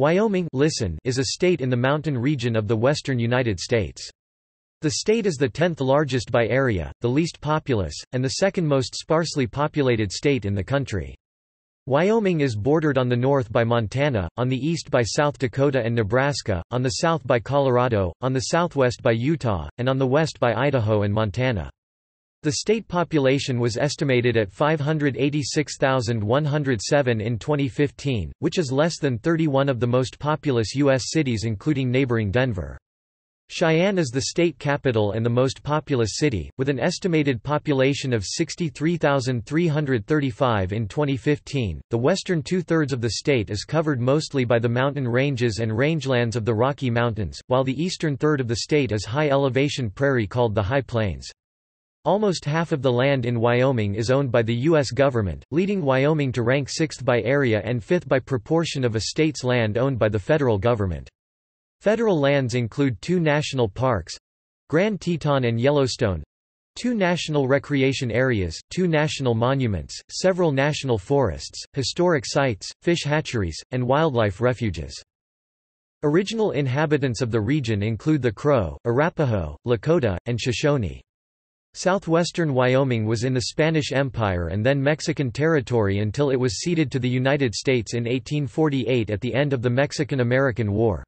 Wyoming listen is a state in the mountain region of the western United States. The state is the tenth largest by area, the least populous, and the second most sparsely populated state in the country. Wyoming is bordered on the north by Montana, on the east by South Dakota and Nebraska, on the south by Colorado, on the southwest by Utah, and on the west by Idaho and Montana. The state population was estimated at 586,107 in 2015, which is less than 31 of the most populous U.S. cities including neighboring Denver. Cheyenne is the state capital and the most populous city, with an estimated population of 63,335 in 2015. The western two thirds of the state is covered mostly by the mountain ranges and rangelands of the Rocky Mountains, while the eastern third of the state is high elevation prairie called the High Plains. Almost half of the land in Wyoming is owned by the U.S. government, leading Wyoming to rank sixth by area and fifth by proportion of a state's land owned by the federal government. Federal lands include two national parks—Grand Teton and Yellowstone, two national recreation areas, two national monuments, several national forests, historic sites, fish hatcheries, and wildlife refuges. Original inhabitants of the region include the Crow, Arapaho, Lakota, and Shoshone. Southwestern Wyoming was in the Spanish Empire and then Mexican territory until it was ceded to the United States in 1848 at the end of the Mexican–American War.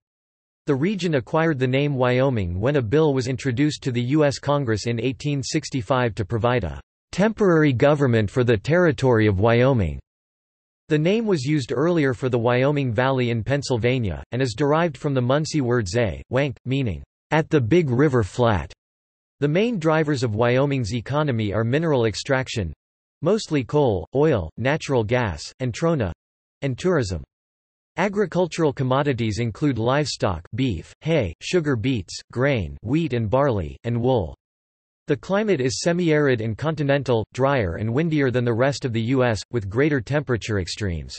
The region acquired the name Wyoming when a bill was introduced to the U.S. Congress in 1865 to provide a temporary government for the territory of Wyoming. The name was used earlier for the Wyoming Valley in Pennsylvania, and is derived from the Munsee word zay, wank, meaning, at the Big River Flat. The main drivers of Wyoming's economy are mineral extraction—mostly coal, oil, natural gas, and trona—and tourism. Agricultural commodities include livestock beef, hay, sugar beets, grain wheat and barley, and wool. The climate is semi-arid and continental, drier and windier than the rest of the U.S., with greater temperature extremes.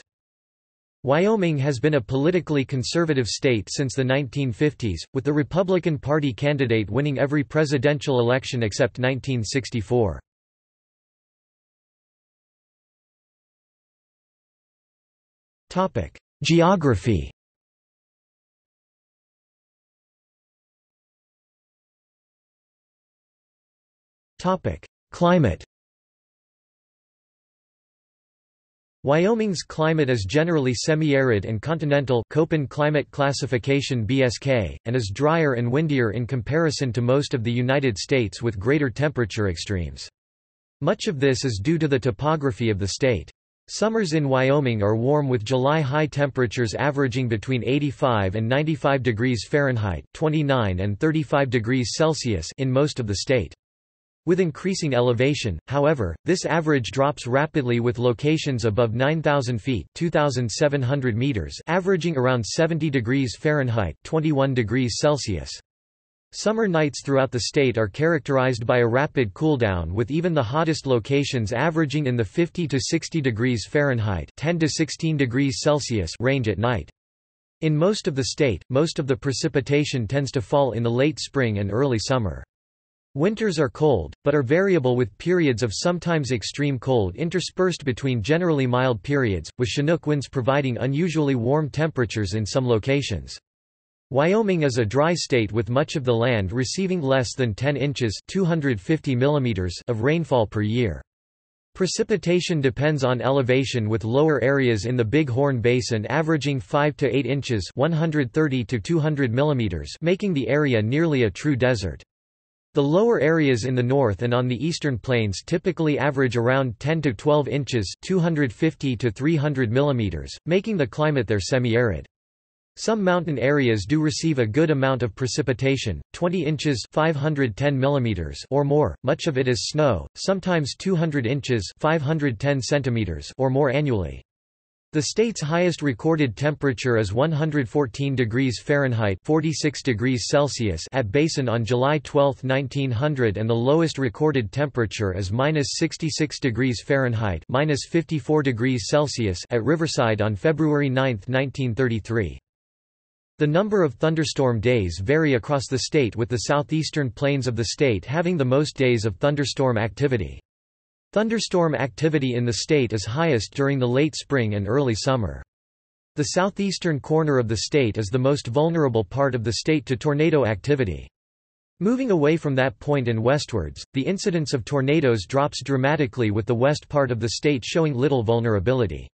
Wyoming has been a politically conservative state since the 1950s, with the Republican Party candidate winning every presidential election except 1964. Geography Climate Wyoming's climate is generally semi-arid and continental Köppen climate classification BSK, and is drier and windier in comparison to most of the United States with greater temperature extremes. Much of this is due to the topography of the state. Summers in Wyoming are warm with July high temperatures averaging between 85 and 95 degrees Fahrenheit 29 and 35 degrees Celsius in most of the state. With increasing elevation, however, this average drops rapidly with locations above 9,000 feet 2,700 meters averaging around 70 degrees Fahrenheit 21 degrees Celsius. Summer nights throughout the state are characterized by a rapid cooldown with even the hottest locations averaging in the 50 to 60 degrees Fahrenheit 10 to 16 degrees Celsius range at night. In most of the state, most of the precipitation tends to fall in the late spring and early summer. Winters are cold, but are variable with periods of sometimes extreme cold interspersed between generally mild periods, with Chinook winds providing unusually warm temperatures in some locations. Wyoming is a dry state with much of the land receiving less than 10 inches 250 millimeters of rainfall per year. Precipitation depends on elevation with lower areas in the Big Horn Basin averaging 5 to 8 inches 130 to 200 millimeters making the area nearly a true desert. The lower areas in the north and on the eastern plains typically average around 10 to 12 inches 250 to 300 millimeters, making the climate there semi-arid. Some mountain areas do receive a good amount of precipitation, 20 inches 510 millimeters or more, much of it is snow, sometimes 200 inches 510 centimeters or more annually. The state's highest recorded temperature is 114 degrees Fahrenheit 46 degrees Celsius at Basin on July 12, 1900 and the lowest recorded temperature is minus 66 degrees Fahrenheit minus 54 degrees Celsius at Riverside on February 9, 1933. The number of thunderstorm days vary across the state with the southeastern plains of the state having the most days of thunderstorm activity. Thunderstorm activity in the state is highest during the late spring and early summer. The southeastern corner of the state is the most vulnerable part of the state to tornado activity. Moving away from that point and westwards, the incidence of tornadoes drops dramatically with the west part of the state showing little vulnerability.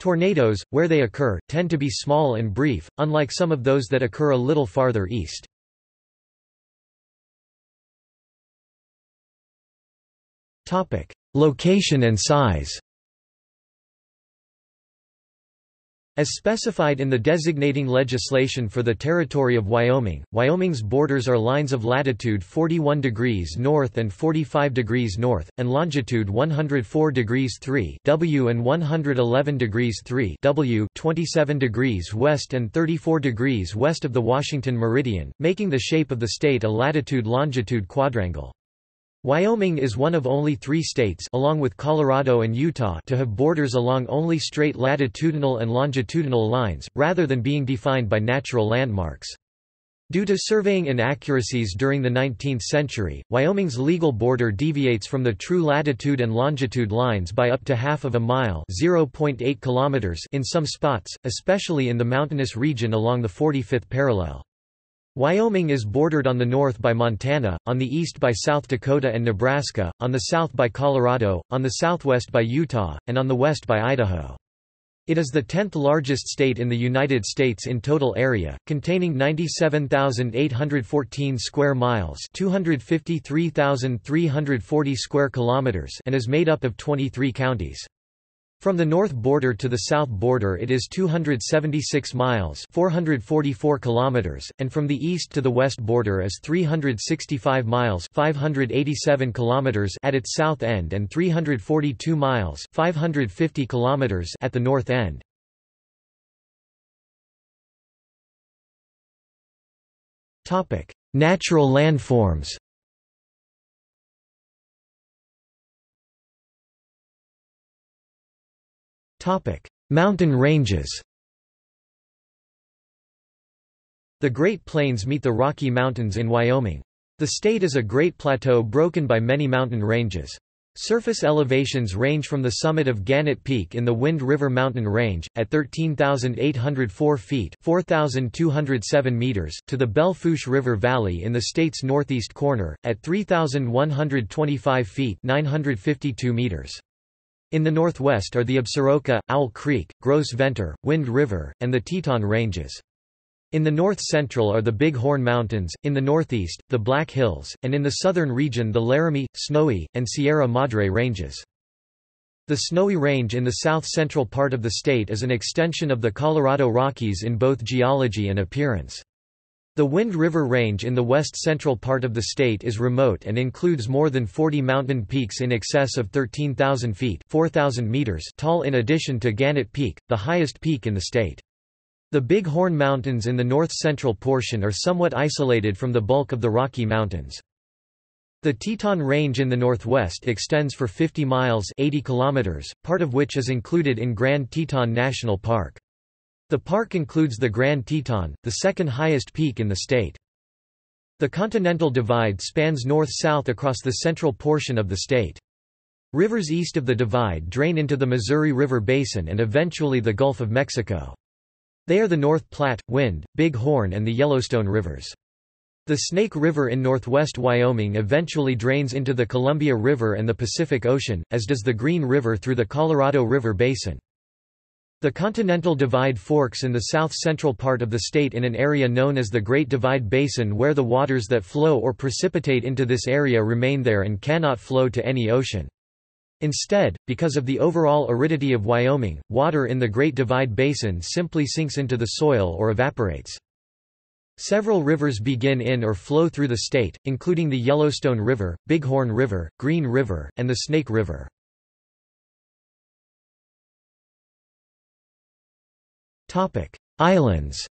Tornadoes, where they occur, tend to be small and brief, unlike some of those that occur a little farther east. Location and size As specified in the designating legislation for the territory of Wyoming, Wyoming's borders are lines of latitude 41 degrees north and 45 degrees north, and longitude 104 degrees 3 W and 111 degrees 3 W 27 degrees west and 34 degrees west of the Washington meridian, making the shape of the state a latitude-longitude quadrangle. Wyoming is one of only three states along with Colorado and Utah to have borders along only straight latitudinal and longitudinal lines, rather than being defined by natural landmarks. Due to surveying inaccuracies during the 19th century, Wyoming's legal border deviates from the true latitude and longitude lines by up to half of a mile (0.8 kilometers) in some spots, especially in the mountainous region along the 45th parallel. Wyoming is bordered on the north by Montana, on the east by South Dakota and Nebraska, on the south by Colorado, on the southwest by Utah, and on the west by Idaho. It is the 10th largest state in the United States in total area, containing 97,814 square miles, 253,340 square kilometers, and is made up of 23 counties. From the north border to the south border it is 276 miles 444 kilometers, and from the east to the west border is 365 miles 587 kilometers at its south end and 342 miles 550 kilometers at the north end. Natural landforms Mountain ranges The Great Plains meet the Rocky Mountains in Wyoming. The state is a great plateau broken by many mountain ranges. Surface elevations range from the summit of Gannett Peak in the Wind River Mountain Range, at 13,804 feet 4,207 meters, to the Belle Fourche River Valley in the state's northeast corner, at 3,125 feet 952 meters. In the northwest are the Absaroka, Owl Creek, Gros Ventre, Wind River, and the Teton Ranges. In the north-central are the Big Horn Mountains, in the northeast, the Black Hills, and in the southern region the Laramie, Snowy, and Sierra Madre Ranges. The Snowy Range in the south-central part of the state is an extension of the Colorado Rockies in both geology and appearance. The Wind River Range in the west-central part of the state is remote and includes more than 40 mountain peaks in excess of 13,000 feet 4,000 meters tall in addition to Gannett Peak, the highest peak in the state. The Big Horn Mountains in the north-central portion are somewhat isolated from the bulk of the Rocky Mountains. The Teton Range in the northwest extends for 50 miles 80 kilometers, part of which is included in Grand Teton National Park. The park includes the Grand Teton, the second highest peak in the state. The Continental Divide spans north-south across the central portion of the state. Rivers east of the divide drain into the Missouri River Basin and eventually the Gulf of Mexico. They are the North Platte, Wind, Big Horn and the Yellowstone Rivers. The Snake River in northwest Wyoming eventually drains into the Columbia River and the Pacific Ocean, as does the Green River through the Colorado River Basin. The Continental Divide forks in the south-central part of the state in an area known as the Great Divide Basin where the waters that flow or precipitate into this area remain there and cannot flow to any ocean. Instead, because of the overall aridity of Wyoming, water in the Great Divide Basin simply sinks into the soil or evaporates. Several rivers begin in or flow through the state, including the Yellowstone River, Bighorn River, Green River, and the Snake River. Islands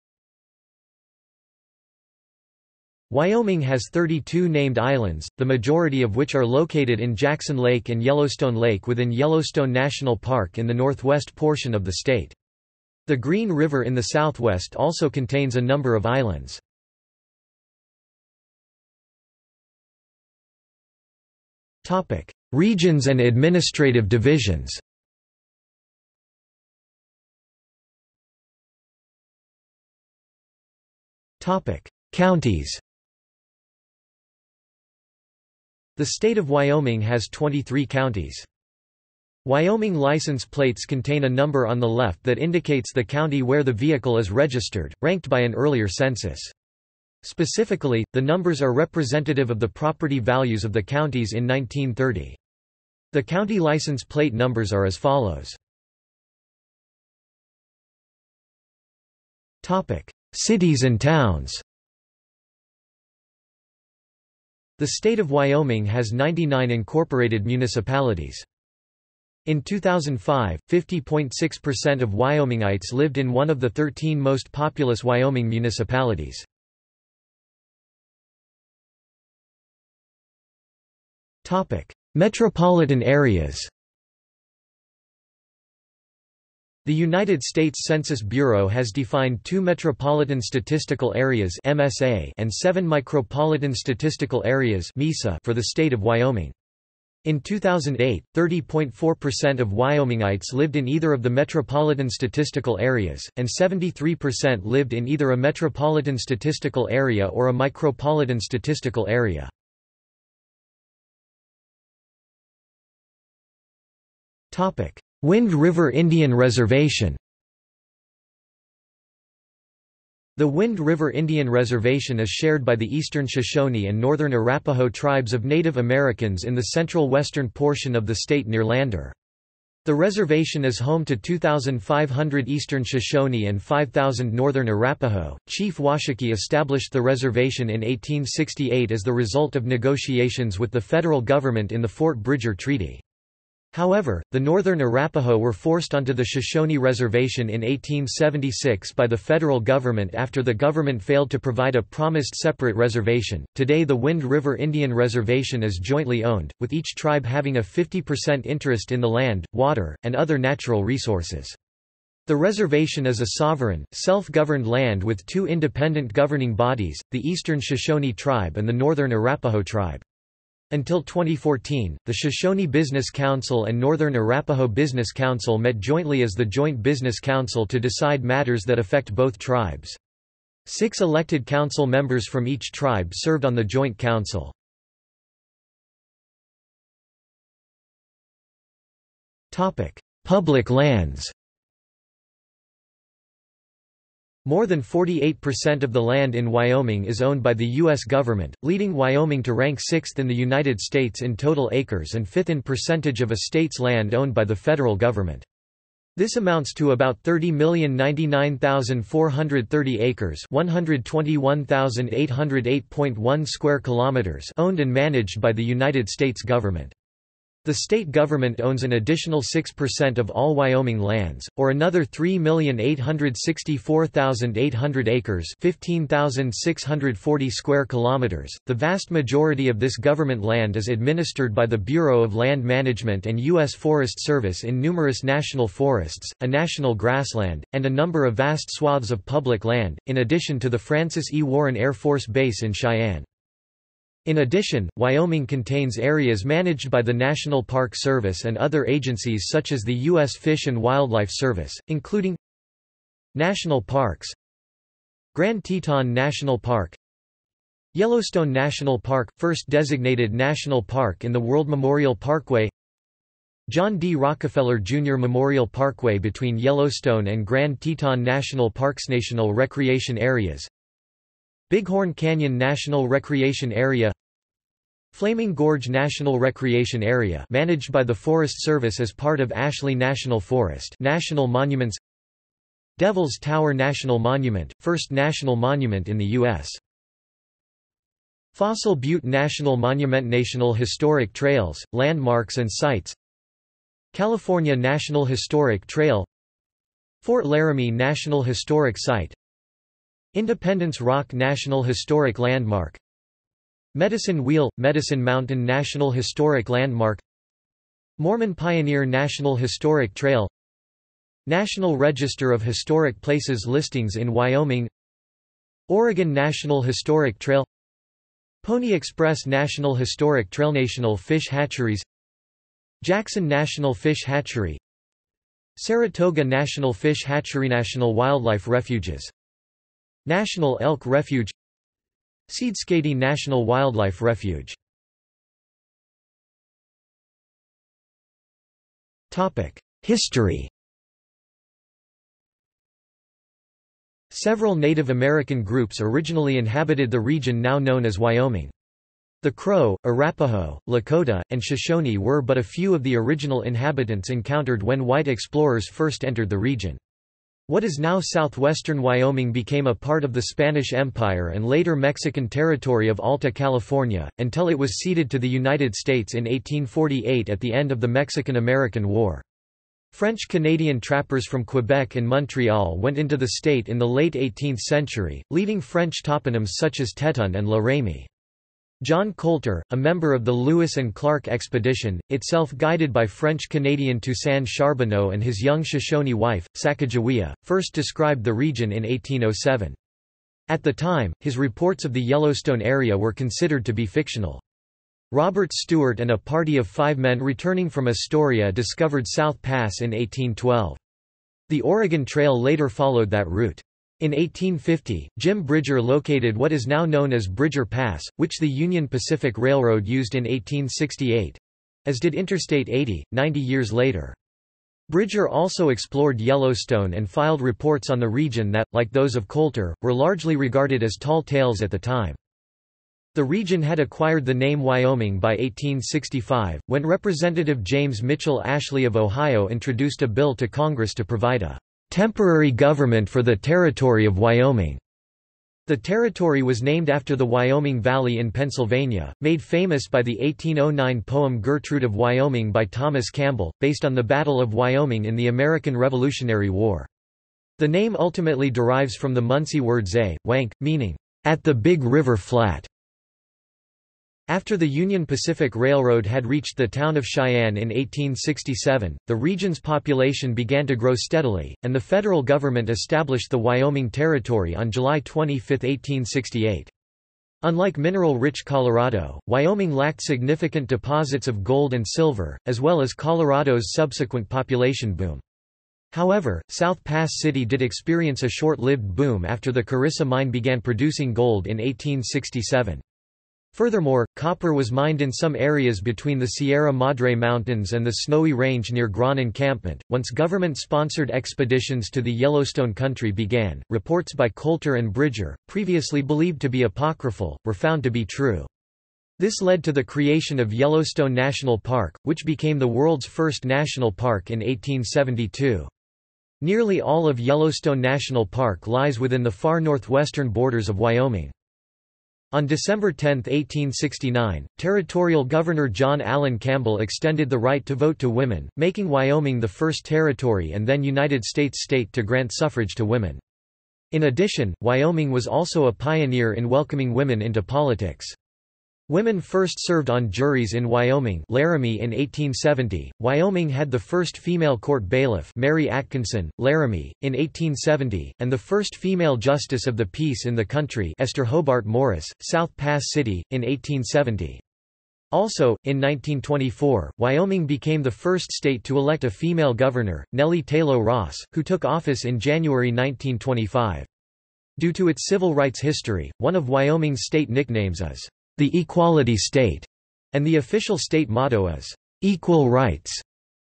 Wyoming has 32 named islands, the majority of which are located in Jackson Lake and Yellowstone Lake within Yellowstone National Park in the northwest portion of the state. The Green River in the southwest also contains a number of islands. Regions and administrative divisions Counties The state of Wyoming has 23 counties. Wyoming license plates contain a number on the left that indicates the county where the vehicle is registered, ranked by an earlier census. Specifically, the numbers are representative of the property values of the counties in 1930. The county license plate numbers are as follows. Cities and towns The state of Wyoming has 99 incorporated municipalities. In 2005, 50.6% of Wyomingites lived in one of the 13 most populous Wyoming municipalities. Metropolitan areas The United States Census Bureau has defined two Metropolitan Statistical Areas MSA and seven Micropolitan Statistical Areas MISA for the state of Wyoming. In 2008, 30.4% of Wyomingites lived in either of the metropolitan statistical areas, and 73% lived in either a metropolitan statistical area or a micropolitan statistical area. Wind River Indian Reservation The Wind River Indian Reservation is shared by the Eastern Shoshone and Northern Arapaho tribes of Native Americans in the central western portion of the state near Lander. The reservation is home to 2,500 Eastern Shoshone and 5,000 Northern Arapaho. Chief Washakie established the reservation in 1868 as the result of negotiations with the federal government in the Fort Bridger Treaty. However, the Northern Arapaho were forced onto the Shoshone Reservation in 1876 by the federal government after the government failed to provide a promised separate reservation. Today, the Wind River Indian Reservation is jointly owned, with each tribe having a 50% interest in the land, water, and other natural resources. The reservation is a sovereign, self-governed land with two independent governing bodies, the Eastern Shoshone Tribe and the Northern Arapaho Tribe. Until 2014, the Shoshone Business Council and Northern Arapaho Business Council met jointly as the Joint Business Council to decide matters that affect both tribes. Six elected council members from each tribe served on the Joint Council. Public lands More than 48% of the land in Wyoming is owned by the U.S. government, leading Wyoming to rank sixth in the United States in total acres and fifth in percentage of a state's land owned by the federal government. This amounts to about 30,099,430 acres, 121,808.1 square kilometers owned and managed by the United States government. The state government owns an additional 6% of all Wyoming lands, or another 3,864,800 acres, 15,640 square kilometers. The vast majority of this government land is administered by the Bureau of Land Management and U.S. Forest Service in numerous national forests, a national grassland, and a number of vast swaths of public land, in addition to the Francis E. Warren Air Force Base in Cheyenne. In addition, Wyoming contains areas managed by the National Park Service and other agencies such as the U.S. Fish and Wildlife Service, including National Parks Grand Teton National Park Yellowstone National Park, first designated national park in the World Memorial Parkway John D. Rockefeller Jr. Memorial Parkway between Yellowstone and Grand Teton National Parks National Recreation Areas Bighorn Canyon National Recreation Area Flaming Gorge National Recreation Area managed by the Forest Service as part of Ashley National Forest National Monuments Devil's Tower National Monument, first national monument in the U.S. Fossil Butte National Monument National Historic Trails, Landmarks and Sites California National Historic Trail Fort Laramie National Historic Site Independence Rock National Historic Landmark. Medicine Wheel – Medicine Mountain National Historic Landmark. Mormon Pioneer National Historic Trail. National Register of Historic Places listings in Wyoming. Oregon National Historic Trail. Pony Express National Historic Trail National Fish Hatcheries. Jackson National Fish Hatchery. Saratoga National Fish Hatchery National Wildlife Refuges National Elk Refuge Seedskadee National Wildlife Refuge History Several Native American groups originally inhabited the region now known as Wyoming. The Crow, Arapaho, Lakota, and Shoshone were but a few of the original inhabitants encountered when white explorers first entered the region. What is now southwestern Wyoming became a part of the Spanish Empire and later Mexican territory of Alta California, until it was ceded to the United States in 1848 at the end of the Mexican–American War. French-Canadian trappers from Quebec and Montreal went into the state in the late 18th century, leaving French toponyms such as Téton and La Ramie. John Colter, a member of the Lewis and Clark expedition, itself guided by French-Canadian Toussaint Charbonneau and his young Shoshone wife, Sacagawea, first described the region in 1807. At the time, his reports of the Yellowstone area were considered to be fictional. Robert Stuart and a party of five men returning from Astoria discovered South Pass in 1812. The Oregon Trail later followed that route. In 1850, Jim Bridger located what is now known as Bridger Pass, which the Union Pacific Railroad used in 1868—as did Interstate 80, 90 years later. Bridger also explored Yellowstone and filed reports on the region that, like those of Colter, were largely regarded as tall tales at the time. The region had acquired the name Wyoming by 1865, when Representative James Mitchell Ashley of Ohio introduced a bill to Congress to provide a temporary government for the territory of Wyoming. The territory was named after the Wyoming Valley in Pennsylvania, made famous by the 1809 poem Gertrude of Wyoming by Thomas Campbell, based on the Battle of Wyoming in the American Revolutionary War. The name ultimately derives from the Munsee word zay, wank, meaning, at the Big River Flat. After the Union Pacific Railroad had reached the town of Cheyenne in 1867, the region's population began to grow steadily, and the federal government established the Wyoming Territory on July 25, 1868. Unlike mineral-rich Colorado, Wyoming lacked significant deposits of gold and silver, as well as Colorado's subsequent population boom. However, South Pass City did experience a short-lived boom after the Carissa mine began producing gold in 1867. Furthermore, copper was mined in some areas between the Sierra Madre Mountains and the Snowy Range near Grand Encampment. Once government sponsored expeditions to the Yellowstone country began, reports by Colter and Bridger, previously believed to be apocryphal, were found to be true. This led to the creation of Yellowstone National Park, which became the world's first national park in 1872. Nearly all of Yellowstone National Park lies within the far northwestern borders of Wyoming. On December 10, 1869, Territorial Governor John Allen Campbell extended the right to vote to women, making Wyoming the first territory and then United States state to grant suffrage to women. In addition, Wyoming was also a pioneer in welcoming women into politics. Women first served on juries in Wyoming Laramie in 1870. Wyoming had the first female court bailiff Mary Atkinson, Laramie, in 1870, and the first female justice of the peace in the country Esther Hobart Morris, South Pass City, in 1870. Also, in 1924, Wyoming became the first state to elect a female governor, Nellie Tayloe Ross, who took office in January 1925. Due to its civil rights history, one of Wyoming's state nicknames is the equality state, and the official state motto is, equal rights.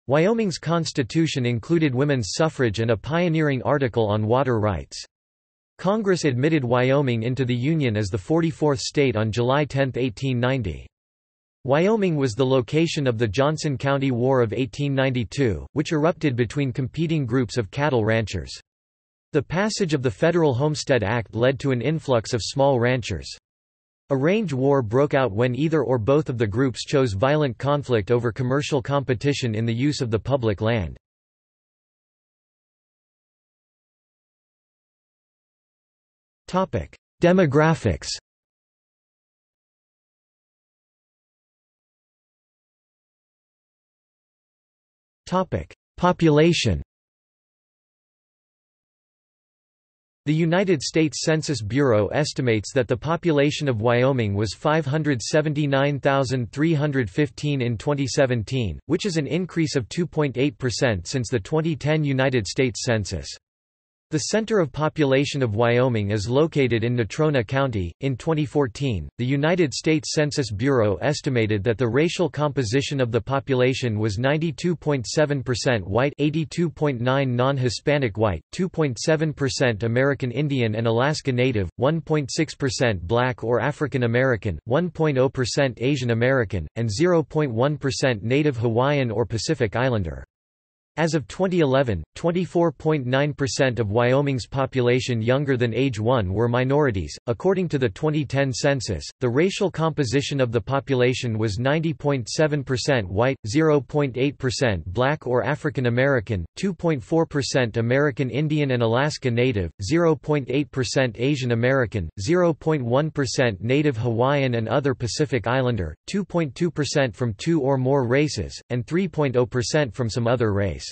Wyoming's constitution included women's suffrage and a pioneering article on water rights. Congress admitted Wyoming into the Union as the 44th state on July 10, 1890. Wyoming was the location of the Johnson County War of 1892, which erupted between competing groups of cattle ranchers. The passage of the Federal Homestead Act led to an influx of small ranchers. A range war broke out when either or both of the groups chose violent conflict over commercial competition in the use of the public land. Demographics Population The United States Census Bureau estimates that the population of Wyoming was 579,315 in 2017, which is an increase of 2.8% since the 2010 United States Census. The center of population of Wyoming is located in Natrona County. In 2014, the United States Census Bureau estimated that the racial composition of the population was 92.7% white, 82.9 non-Hispanic white, 2.7% American Indian and Alaska Native, 1.6% Black or African American, 1.0% Asian American, and 0.1% Native Hawaiian or Pacific Islander. As of 2011, 24.9% of Wyoming's population younger than age 1 were minorities. According to the 2010 census, the racial composition of the population was 90.7% white, 0.8% black or African American, 2.4% American Indian and Alaska Native, 0.8% Asian American, 0.1% Native Hawaiian and other Pacific Islander, 2.2% from two or more races, and 3.0% from some other race.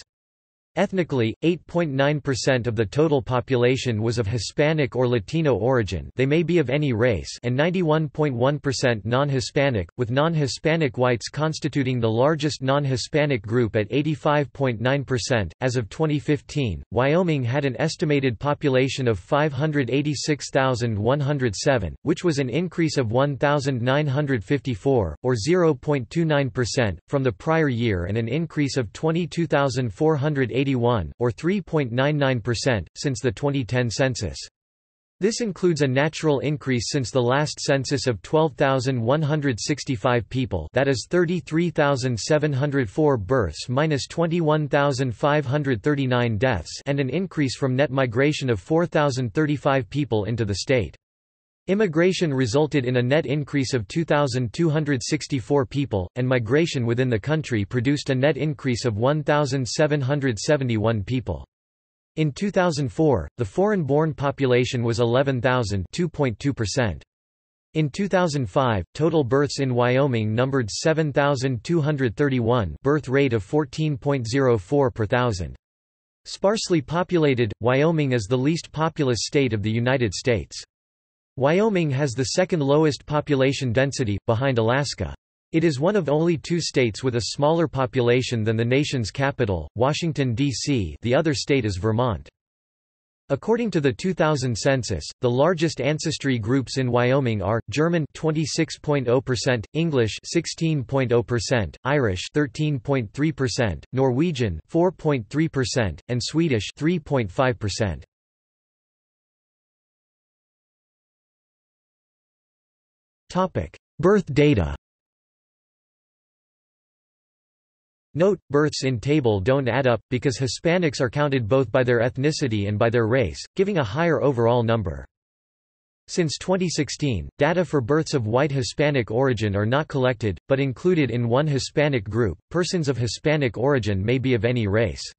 Ethnically, 8.9% of the total population was of Hispanic or Latino origin they may be of any race and 91.1% non-Hispanic, with non-Hispanic whites constituting the largest non-Hispanic group at 85.9%. As of 2015, Wyoming had an estimated population of 586,107, which was an increase of 1,954, or 0.29%, from the prior year and an increase of 22,480 or 3.99%, since the 2010 census. This includes a natural increase since the last census of 12,165 people that is 33,704 births minus 21,539 deaths and an increase from net migration of 4,035 people into the state. Immigration resulted in a net increase of 2,264 people, and migration within the country produced a net increase of 1,771 people. In 2004, the foreign-born population was 11,000 In 2005, total births in Wyoming numbered 7,231 birth rate of 14.04 per thousand. Sparsely populated, Wyoming is the least populous state of the United States. Wyoming has the second lowest population density, behind Alaska. It is one of only two states with a smaller population than the nation's capital, Washington, D.C. the other state is Vermont. According to the 2000 census, the largest ancestry groups in Wyoming are German 26.0%, English 16.0%, Irish 13.3%, Norwegian 4.3%, and Swedish 3.5%. Birth data Note, births in table don't add up, because Hispanics are counted both by their ethnicity and by their race, giving a higher overall number. Since 2016, data for births of white Hispanic origin are not collected, but included in one Hispanic group. Persons of Hispanic origin may be of any race.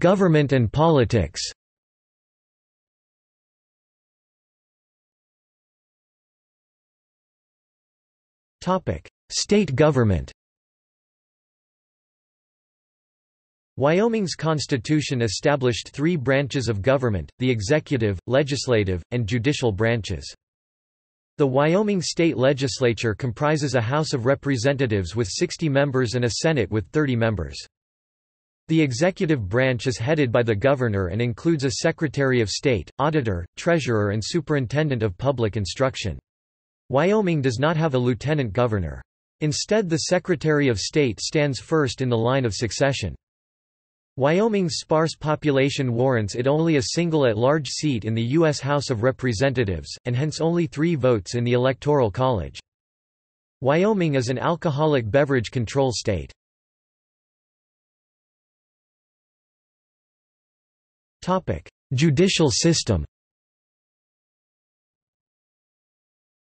Government and politics State government Wyoming's constitution established three branches of government, the executive, legislative, and judicial branches. The Wyoming state legislature comprises a House of Representatives with 60 members and a Senate with 30 members. The executive branch is headed by the governor and includes a Secretary of State, Auditor, Treasurer and Superintendent of Public Instruction. Wyoming does not have a lieutenant governor. Instead the Secretary of State stands first in the line of succession. Wyoming's sparse population warrants it only a single at-large seat in the U.S. House of Representatives, and hence only three votes in the Electoral College. Wyoming is an alcoholic beverage control state. Judicial system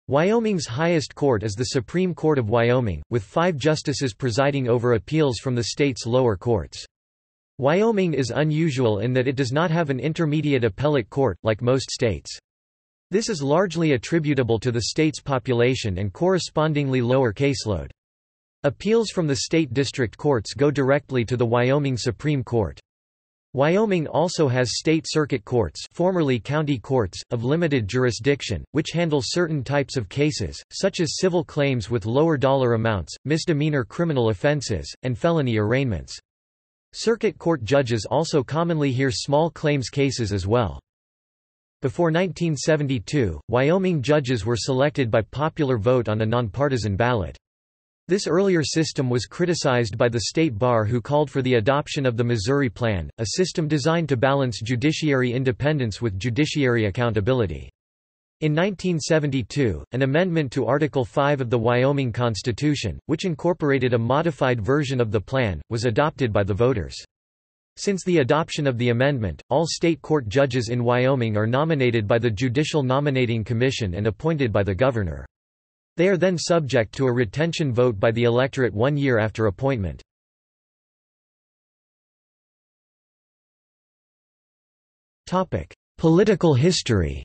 Wyoming's highest court is the Supreme Court of Wyoming, with five justices presiding over appeals from the state's lower courts. Wyoming is unusual in that it does not have an intermediate appellate court, like most states. This is largely attributable to the state's population and correspondingly lower caseload. Appeals from the state district courts go directly to the Wyoming Supreme Court. Wyoming also has state circuit courts formerly county courts, of limited jurisdiction, which handle certain types of cases, such as civil claims with lower dollar amounts, misdemeanor criminal offenses, and felony arraignments. Circuit court judges also commonly hear small claims cases as well. Before 1972, Wyoming judges were selected by popular vote on a nonpartisan ballot. This earlier system was criticized by the state bar who called for the adoption of the Missouri Plan, a system designed to balance judiciary independence with judiciary accountability. In 1972, an amendment to Article 5 of the Wyoming Constitution, which incorporated a modified version of the plan, was adopted by the voters. Since the adoption of the amendment, all state court judges in Wyoming are nominated by the Judicial Nominating Commission and appointed by the governor. They are then subject to a retention vote by the electorate one year after appointment. Political history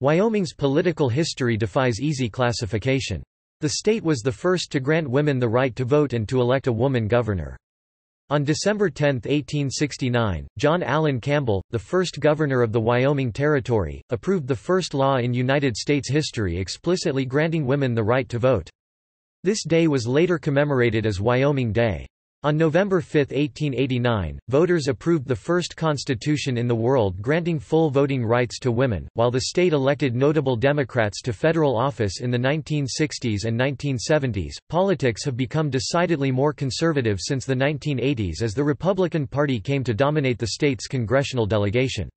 Wyoming's political history defies easy classification. The state was the first to grant women the right to vote and to elect a woman governor. On December 10, 1869, John Allen Campbell, the first governor of the Wyoming Territory, approved the first law in United States history explicitly granting women the right to vote. This day was later commemorated as Wyoming Day. On November 5, 1889, voters approved the first constitution in the world granting full voting rights to women, while the state elected notable Democrats to federal office in the 1960s and 1970s. Politics have become decidedly more conservative since the 1980s as the Republican Party came to dominate the state's congressional delegation.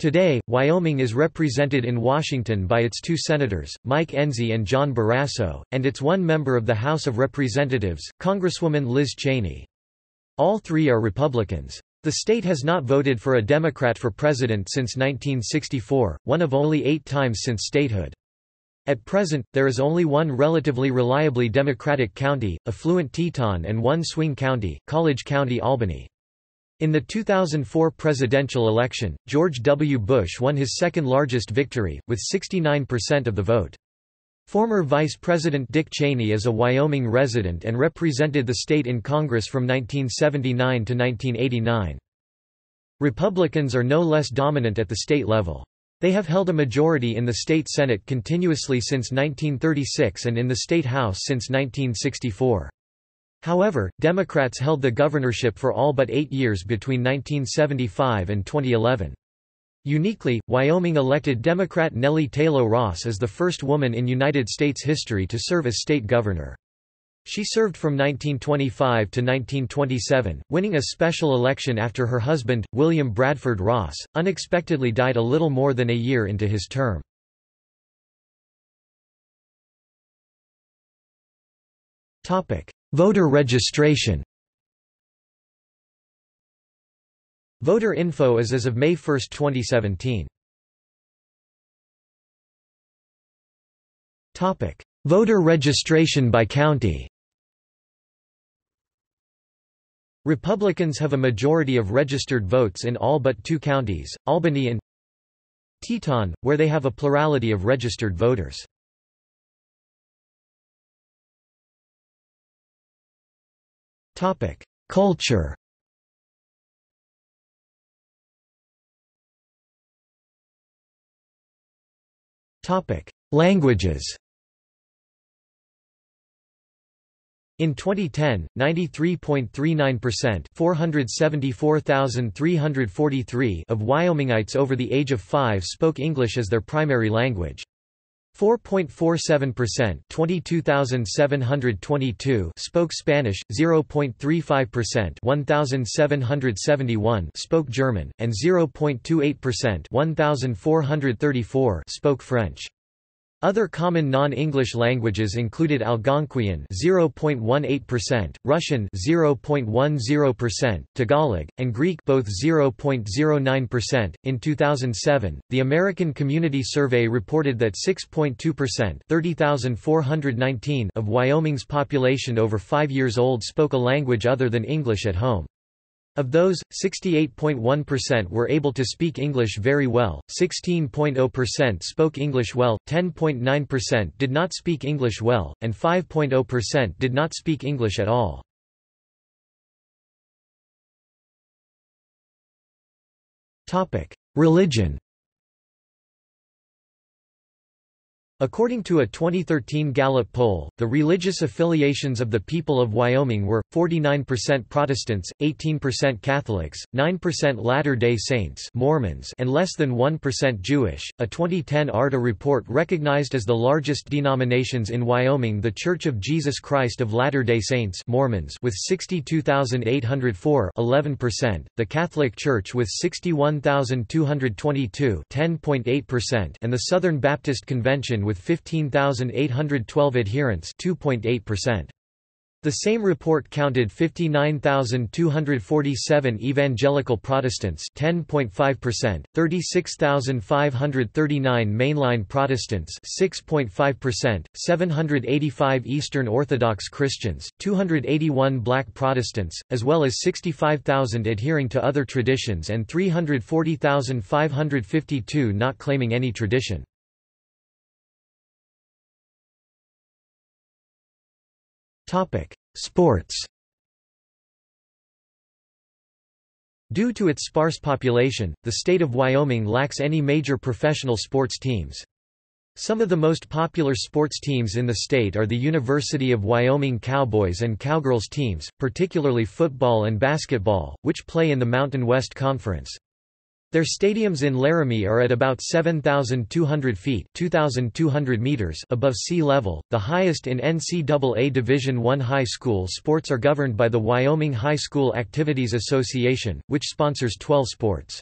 Today, Wyoming is represented in Washington by its two senators, Mike Enzi and John Barrasso, and its one member of the House of Representatives, Congresswoman Liz Cheney. All three are Republicans. The state has not voted for a Democrat for president since 1964, one of only eight times since statehood. At present, there is only one relatively reliably Democratic county, affluent Teton and one swing county, College County Albany. In the 2004 presidential election, George W. Bush won his second-largest victory, with 69% of the vote. Former Vice President Dick Cheney is a Wyoming resident and represented the state in Congress from 1979 to 1989. Republicans are no less dominant at the state level. They have held a majority in the state Senate continuously since 1936 and in the state House since 1964. However, Democrats held the governorship for all but eight years between 1975 and 2011. Uniquely, Wyoming elected Democrat Nellie Tayloe Ross as the first woman in United States history to serve as state governor. She served from 1925 to 1927, winning a special election after her husband, William Bradford Ross, unexpectedly died a little more than a year into his term. Voter registration Voter info is as of May 1, 2017. Topic: Voter registration by county. Republicans have a majority of registered votes in all but two counties, Albany and Teton, where they have a plurality of registered voters. Culture. Languages. In 2010, 93.39% 474,343 of Wyomingites over the age of 5 spoke English as their primary language. 4.47% 22,722 spoke Spanish, 0.35% 1,771 spoke German, and 0.28% 1,434 spoke French. Other common non-English languages included Algonquian 0.18%, Russian 0.10%, Tagalog, and Greek both 0.09%. In 2007, the American Community Survey reported that 6.2% 30,419 of Wyoming's population over 5 years old spoke a language other than English at home. Of those, 68.1% were able to speak English very well, 16.0% spoke English well, 10.9% did not speak English well, and 5.0% did not speak English at all. Religion According to a 2013 Gallup poll, the religious affiliations of the people of Wyoming were 49% Protestants, 18% Catholics, 9% Latter-day Saints, Mormons, and less than 1% Jewish. A 2010 ARDA report recognized as the largest denominations in Wyoming the Church of Jesus Christ of Latter-day Saints, Mormons, with 62,804, 11%, the Catholic Church with 61,222, 10.8%, and the Southern Baptist Convention with 15,812 adherents 2.8%. The same report counted 59,247 evangelical Protestants 10.5%, 36,539 mainline Protestants 6.5%, 785 Eastern Orthodox Christians, 281 Black Protestants, as well as 65,000 adhering to other traditions and 340,552 not claiming any tradition. Topic: Sports. Due to its sparse population, the state of Wyoming lacks any major professional sports teams. Some of the most popular sports teams in the state are the University of Wyoming Cowboys and Cowgirls teams, particularly football and basketball, which play in the Mountain West Conference. Their stadiums in Laramie are at about 7,200 feet 2,200 meters above sea level, the highest in NCAA Division I. High school sports are governed by the Wyoming High School Activities Association, which sponsors 12 sports.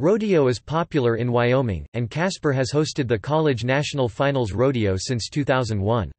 Rodeo is popular in Wyoming, and Casper has hosted the College National Finals Rodeo since 2001.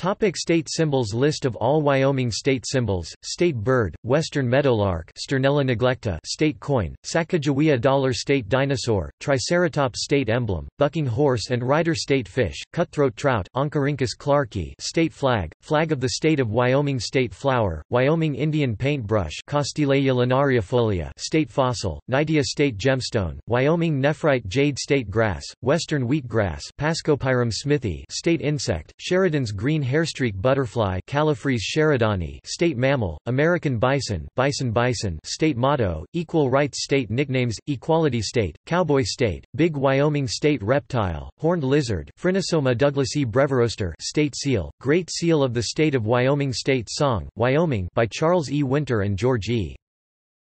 Topic state symbols List of all Wyoming state symbols, State bird, western meadowlark Sturnella neglecta State coin, Sacagawea dollar State dinosaur, Triceratops State emblem, bucking horse and rider State fish, cutthroat trout Oncorhynchus clarkii State flag, flag of the state of Wyoming State flower, Wyoming Indian paintbrush Castilleja linariifolia State fossil, Knightia State gemstone, Wyoming nephrite jade State grass, western wheatgrass Pascopyrum smithii State insect, Sheridan's green hairstreak butterfly Callophrys sheridani state mammal, American bison bison bison state motto, equal rights state nicknames, equality state, cowboy state, big Wyoming state reptile, horned lizard Phrynosoma douglasii brevirostre state seal, Great Seal of the State of Wyoming State Song, Wyoming by Charles E. Winter and George E.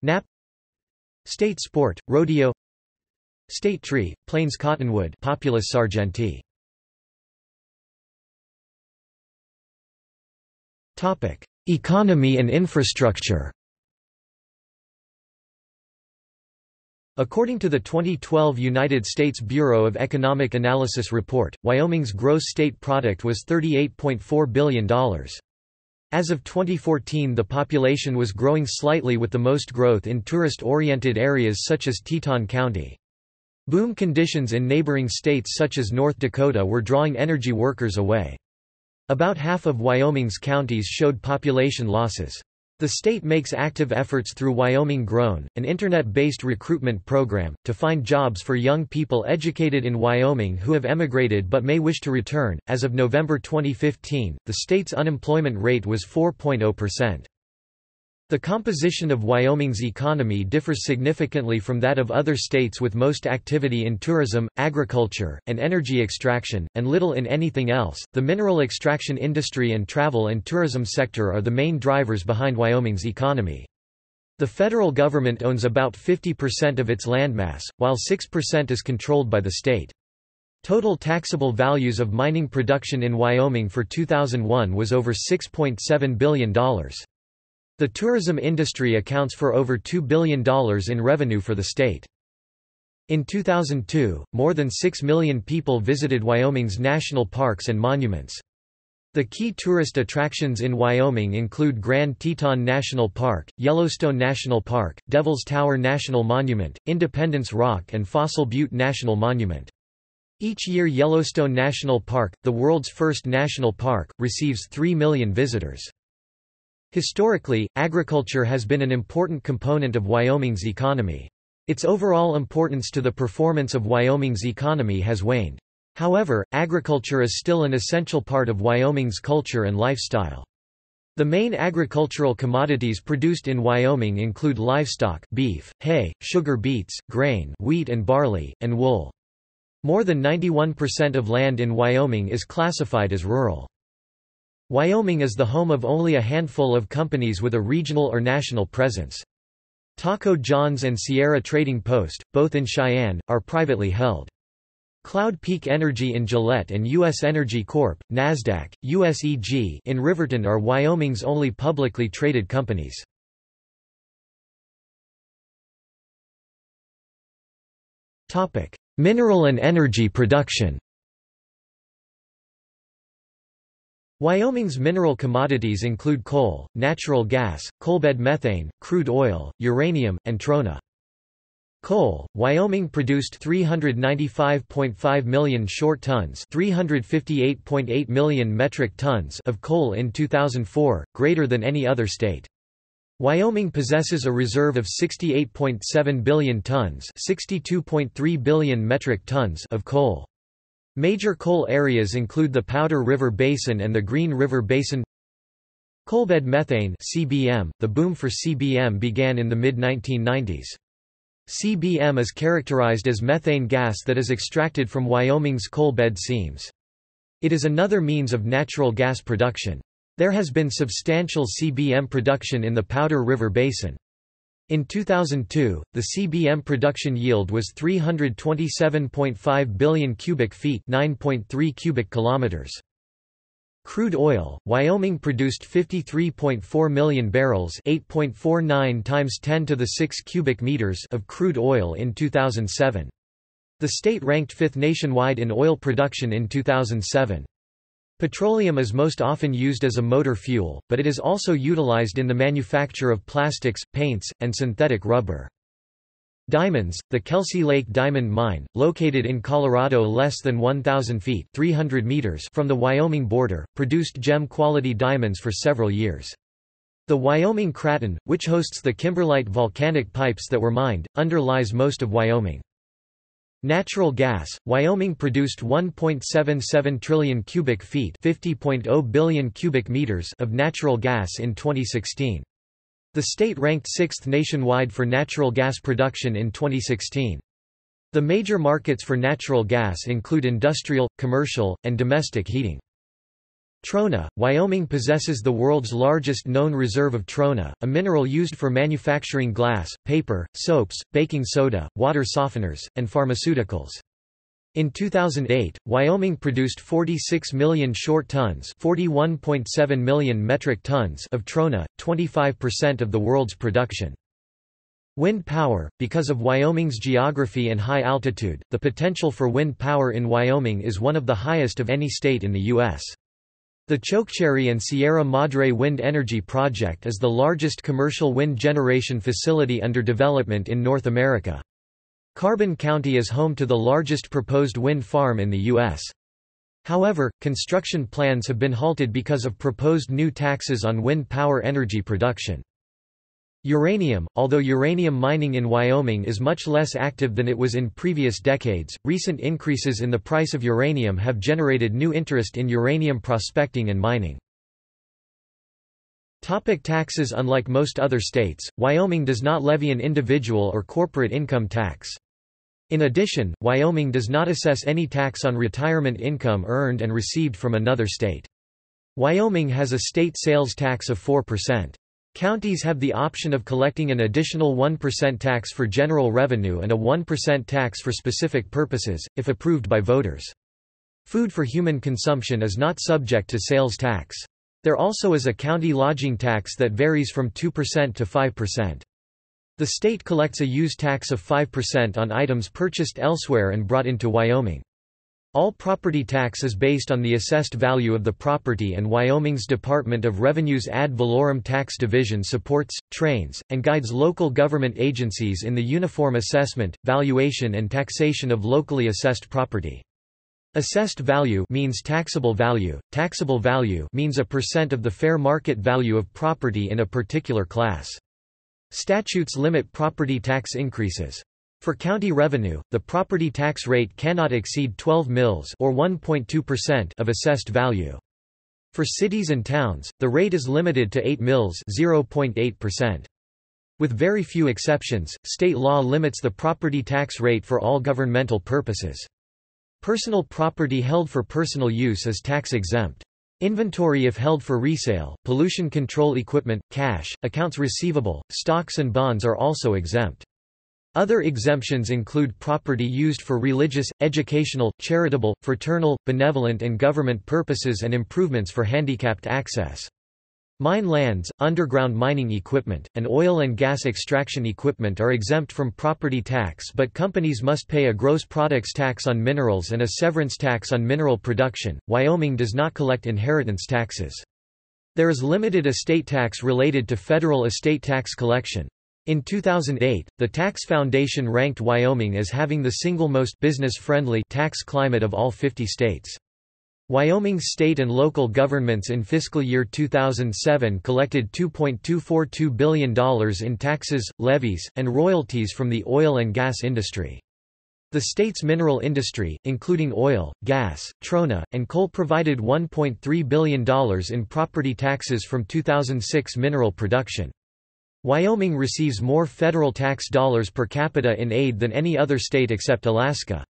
Knapp State sport, rodeo State tree, plains cottonwood Populus sargentii Economy and infrastructure According to the 2012 United States Bureau of Economic Analysis report, Wyoming's gross state product was $38.4 billion. As of 2014 the population was growing slightly with the most growth in tourist-oriented areas such as Teton County. Boom conditions in neighboring states such as North Dakota were drawing energy workers away. About half of Wyoming's counties showed population losses. The state makes active efforts through Wyoming Grown, an internet-based recruitment program, to find jobs for young people educated in Wyoming who have emigrated but may wish to return. As of November 2015, the state's unemployment rate was 4.0%. The composition of Wyoming's economy differs significantly from that of other states with most activity in tourism, agriculture, and energy extraction, and little in anything else. The mineral extraction industry and travel and tourism sector are the main drivers behind Wyoming's economy. The federal government owns about 50% of its landmass, while 6% is controlled by the state. Total taxable values of mining production in Wyoming for 2001 was over $6.7 billion. The tourism industry accounts for over $2 billion in revenue for the state. In 2002, more than 6 million people visited Wyoming's national parks and monuments. The key tourist attractions in Wyoming include Grand Teton National Park, Yellowstone National Park, Devil's Tower National Monument, Independence Rock and Fossil Butte National Monument. Each year Yellowstone National Park, the world's first national park, receives 3 million visitors. Historically, agriculture has been an important component of Wyoming's economy. Its overall importance to the performance of Wyoming's economy has waned. However, agriculture is still an essential part of Wyoming's culture and lifestyle. The main agricultural commodities produced in Wyoming include livestock beef, hay, sugar beets, grain wheat and barley, and wool. More than 91% of land in Wyoming is classified as rural. Wyoming is the home of only a handful of companies with a regional or national presence. Taco John's and Sierra Trading Post, both in Cheyenne, are privately held. Cloud Peak Energy in Gillette and U.S. Energy Corp., NASDAQ, USEG in Riverton are Wyoming's only publicly traded companies. Mineral and energy production Wyoming's mineral commodities include coal, natural gas, coalbed methane, crude oil, uranium, and trona. Coal, Wyoming produced 395.5 million short tons 358.8 million metric tons of coal in 2004, greater than any other state. Wyoming possesses a reserve of 68.7 billion tons 62.3 billion metric tons of coal. Major coal areas include the Powder River Basin and the Green River Basin Coalbed methane CBM, the boom for CBM began in the mid-1990s. CBM is characterized as methane gas that is extracted from Wyoming's coal bed seams. It is another means of natural gas production. There has been substantial CBM production in the Powder River Basin. In 2002, the CBM production yield was 327.5 billion cubic feet, 9.3 cubic kilometers. Crude oil, Wyoming produced 53.4 million barrels 8.49 times 10 to the 6 cubic meters of crude oil in 2007. The state ranked fifth nationwide in oil production in 2007. Petroleum is most often used as a motor fuel, but it is also utilized in the manufacture of plastics, paints, and synthetic rubber. Diamonds, the Kelsey Lake Diamond Mine, located in Colorado less than 1,000 feet 300 meters from the Wyoming border, produced gem-quality diamonds for several years. The Wyoming Craton, which hosts the kimberlite volcanic pipes that were mined, underlies most of Wyoming. Natural gas, Wyoming produced 1.77 trillion cubic feet 50.0 billion cubic meters of natural gas in 2016. The state ranked sixth nationwide for natural gas production in 2016. The major markets for natural gas include industrial, commercial, and domestic heating. Trona, Wyoming possesses the world's largest known reserve of trona, a mineral used for manufacturing glass, paper, soaps, baking soda, water softeners, and pharmaceuticals. In 2008, Wyoming produced 46 million short tons 41.7 million metric tons of trona, 25% of the world's production. Wind power, because of Wyoming's geography and high altitude, the potential for wind power in Wyoming is one of the highest of any state in the U.S. The Chokecherry and Sierra Madre Wind Energy Project is the largest commercial wind generation facility under development in North America. Carbon County is home to the largest proposed wind farm in the U.S. However, construction plans have been halted because of proposed new taxes on wind power energy production. Uranium Although uranium mining in Wyoming is much less active than it was in previous decades, recent increases in the price of uranium have generated new interest in uranium prospecting and mining. Topic taxes Unlike most other states, Wyoming does not levy an individual or corporate income tax. In addition, Wyoming does not assess any tax on retirement income earned and received from another state. Wyoming has a state sales tax of 4%. Counties have the option of collecting an additional 1% tax for general revenue and a 1% tax for specific purposes, if approved by voters. Food for human consumption is not subject to sales tax. There also is a county lodging tax that varies from 2% to 5%. The state collects a use tax of 5% on items purchased elsewhere and brought into Wyoming. All property tax is based on the assessed value of the property and Wyoming's Department of Revenue's ad valorem tax division supports, trains, and guides local government agencies in the uniform assessment, valuation and taxation of locally assessed property. Assessed value means taxable value, taxable value means a percent of the fair market value of property in a particular class. Statutes limit property tax increases. For county revenue, the property tax rate cannot exceed 12 mils or 1.2% of assessed value. For cities and towns, the rate is limited to 8 mils (0.8%). With very few exceptions, state law limits the property tax rate for all governmental purposes. Personal property held for personal use is tax-exempt. Inventory if held for resale, pollution control equipment, cash, accounts receivable, stocks and bonds are also exempt. Other exemptions include property used for religious, educational, charitable, fraternal, benevolent and government purposes and improvements for handicapped access. Mine lands, underground mining equipment, and oil and gas extraction equipment are exempt from property tax but companies must pay a gross products tax on minerals and a severance tax on mineral production. Wyoming does not collect inheritance taxes. There is limited estate tax related to federal estate tax collection. In 2008, the Tax Foundation ranked Wyoming as having the single most business-friendly tax climate of all 50 states. Wyoming's state and local governments in fiscal year 2007 collected $2.242 billion in taxes, levies, and royalties from the oil and gas industry. The state's mineral industry, including oil, gas, trona, and coal provided $1.3 billion in property taxes from 2006 mineral production. Wyoming receives more federal tax dollars per capita in aid than any other state except Alaska.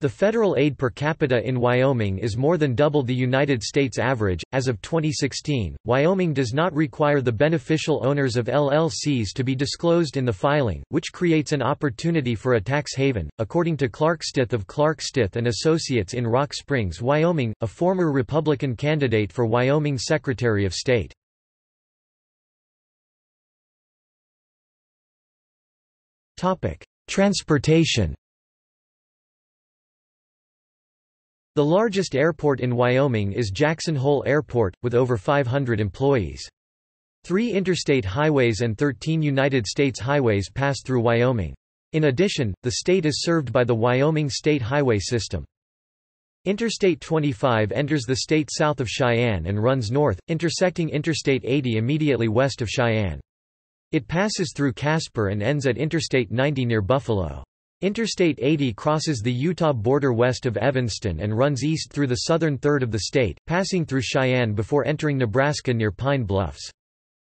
The federal aid per capita in Wyoming is more than double the United States average. As of 2016, Wyoming does not require the beneficial owners of LLCs to be disclosed in the filing, which creates an opportunity for a tax haven, according to Clark Stith of Clark Stith and Associates in Rock Springs, Wyoming, a former Republican candidate for Wyoming Secretary of State. Transportation The largest airport in Wyoming is Jackson Hole Airport, with over 500 employees. Three interstate highways and 13 United States highways pass through Wyoming. In addition, the state is served by the Wyoming State Highway System. Interstate 25 enters the state south of Cheyenne and runs north, intersecting Interstate 80 immediately west of Cheyenne. It passes through Casper and ends at Interstate 90 near Buffalo. Interstate 80 crosses the Utah border west of Evanston and runs east through the southern third of the state, passing through Cheyenne before entering Nebraska near Pine Bluffs.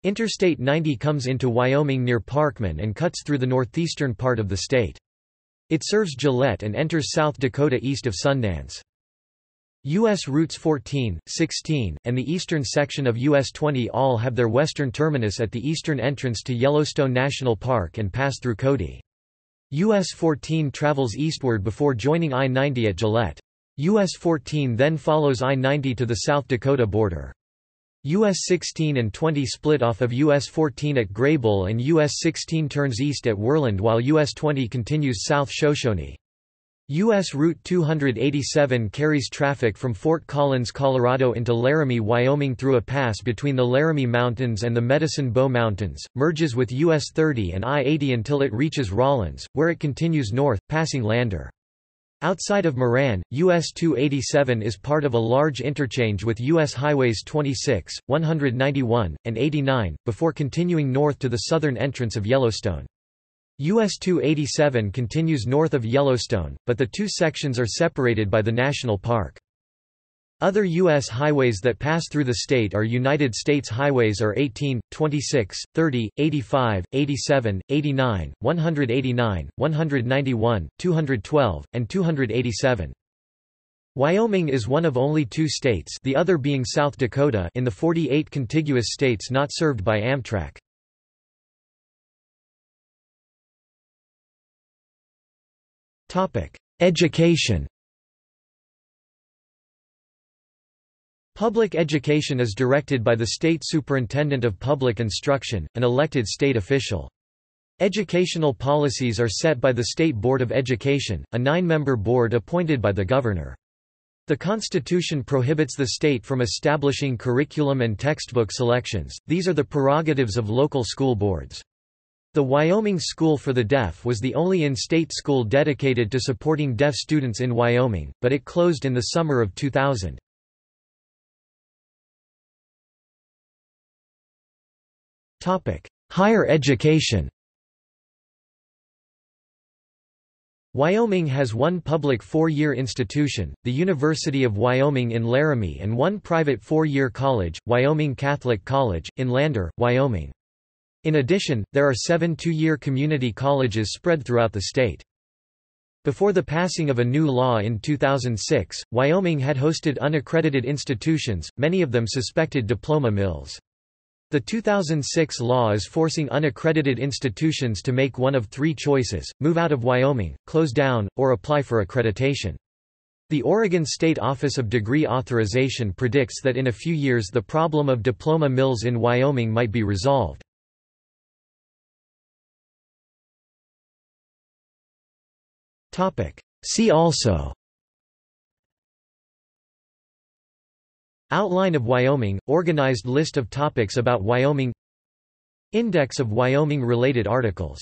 Interstate 90 comes into Wyoming near Parkman and cuts through the northeastern part of the state. It serves Gillette and enters South Dakota east of Sundance. U.S. routes 14, 16, and the eastern section of US 20 all have their western terminus at the eastern entrance to Yellowstone National Park and pass through Cody. US 14 travels eastward before joining I-90 at Gillette. US 14 then follows I-90 to the South Dakota border. US 16 and 20 split off of US 14 at Greybull and US 16 turns east at Worland while US 20 continues south Shoshoni. U.S. Route 287 carries traffic from Fort Collins, Colorado into Laramie, Wyoming through a pass between the Laramie Mountains and the Medicine Bow Mountains, merges with US 30 and I-80 until it reaches Rawlins, where it continues north, passing Lander. Outside of Moran, US 287 is part of a large interchange with US Highways 26, 191, and 89, before continuing north to the southern entrance of Yellowstone. US 287 continues north of Yellowstone, but the two sections are separated by the national park. Other U.S. highways that pass through the state are United States highways are 18, 26, 30, 85, 87, 89, 189, 191, 212, and 287. Wyoming is one of only two states the other being South Dakota in the 48 contiguous states not served by Amtrak. Education Public education is directed by the State Superintendent of Public Instruction, an elected state official. Educational policies are set by the State Board of Education, a nine-member board appointed by the governor. The Constitution prohibits the state from establishing curriculum and textbook selections, these are the prerogatives of local school boards. The Wyoming School for the Deaf was the only in-state school dedicated to supporting deaf students in Wyoming, but it closed in the summer of 2000. Higher education Wyoming has one public four-year institution, the University of Wyoming in Laramie and one private four-year college, Wyoming Catholic College, in Lander, Wyoming. In addition, there are seven two-year community colleges spread throughout the state. Before the passing of a new law in 2006, Wyoming had hosted unaccredited institutions, many of them suspected diploma mills. The 2006 law is forcing unaccredited institutions to make one of three choices, move out of Wyoming, close down, or apply for accreditation. The Oregon State Office of Degree Authorization predicts that in a few years the problem of diploma mills in Wyoming might be resolved. See also. Outline of Wyoming – Organized list of topics about Wyoming. Index of Wyoming-related articles